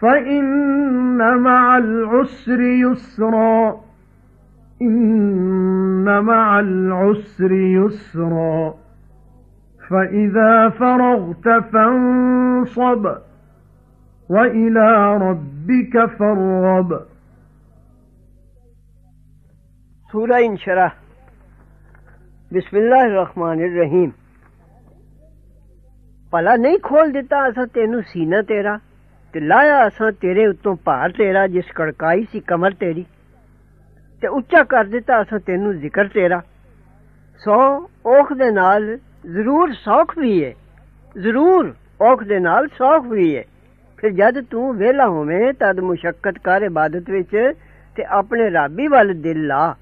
فَإِنَّ مَعَ الْعُسْرِ يُسْرًا إِنَّ مَعَ الْعُسْرِ يُسْرًا فَإِذَا فَرَغْتَ فَانصَبْ وَإِلَى رَبِّكَ فَارْغَب سورہ انشرح بسم اللہ الرحمن الرحیم ਭਲਾ ਨਹੀਂ ਖੋਲ ਦਿੱਤਾ ਅਸਾਂ ਤੈਨੂੰ ਸੀਨਾ ਤੇਰਾ ਤੇ ਲਾਇਆ ਅਸਾਂ ਤੇਰੇ ਉੱਤੋਂ ਭਾਰ ਤੇਰਾ, ਜਿਸ ਕੜਕਾਈ ਸੀ ਕਮਰ ਤੇਰੀ। ਤੇ ਉੱਚਾ ਕਰ ਦਿੱਤਾ ਅਸਾਂ ਤੈਨੂੰ ਜ਼ਿਕਰ ਤੇਰਾ। ਸੋ ਔਖ ਦੇ ਨਾਲ ਜ਼ਰੂਰ ਸੌਖ ਵੀ ਹੈ ਜ਼ਰੂਰ ਔਖ ਦੇ ਨਾਲ ਸੌਖ ਵੀ ਹੈ ਫਿਰ ਜਦ ਤੂੰ ਵਿਹਲਾ ਹੋਵੇਂ, ਤਦ ਮੁਸ਼ਕਲ ਕਰ ਇਬਾਦਤ ਵਿੱਚ ਤੇ ਆਪਣੇ ਰੱਬੀ ਵੱਲ ਦਿਲ ਲਾ।